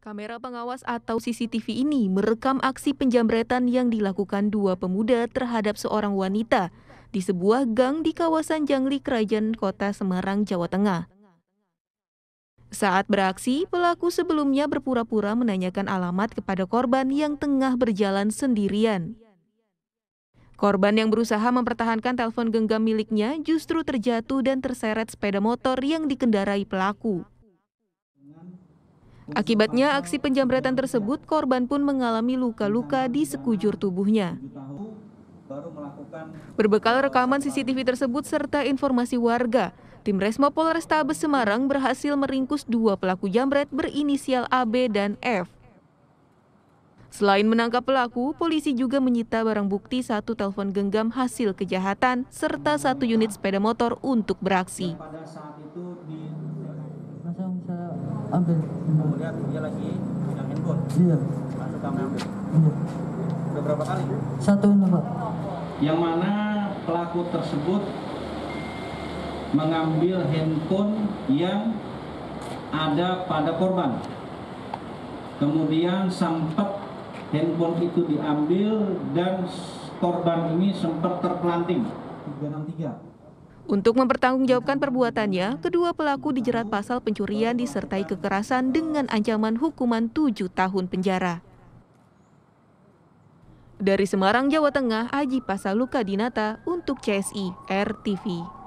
Kamera pengawas atau CCTV ini merekam aksi penjambretan yang dilakukan dua pemuda terhadap seorang wanita di sebuah gang di kawasan Jangli Kerajaan Kota Semarang, Jawa Tengah. Saat beraksi, pelaku sebelumnya berpura-pura menanyakan alamat kepada korban yang tengah berjalan sendirian. Korban yang berusaha mempertahankan telepon genggam miliknya justru terjatuh dan terseret sepeda motor yang dikendarai pelaku. Akibatnya aksi penjambretan tersebut, korban pun mengalami luka-luka di sekujur tubuhnya. Berbekal rekaman CCTV tersebut serta informasi warga, tim Resmo Polrestabes Semarang berhasil meringkus dua pelaku jambret berinisial AB dan F. Selain menangkap pelaku, polisi juga menyita barang bukti satu telepon genggam hasil kejahatan serta satu unit sepeda motor untuk beraksi ambil. Kemudian dia lagi yang handphone. Iya. Langsung kamu ambil iya. Udah berapa kali? Satu ini pak. Yang mana pelaku tersebut mengambil handphone yang ada pada korban. Kemudian sempat handphone itu diambil dan korban ini sempat terpelanting. 363 untuk mempertanggungjawabkan perbuatannya, kedua pelaku dijerat pasal pencurian disertai kekerasan dengan ancaman hukuman tujuh tahun penjara. Dari Semarang, Jawa Tengah, Aji Pasaluka Dinata untuk CSI RTV.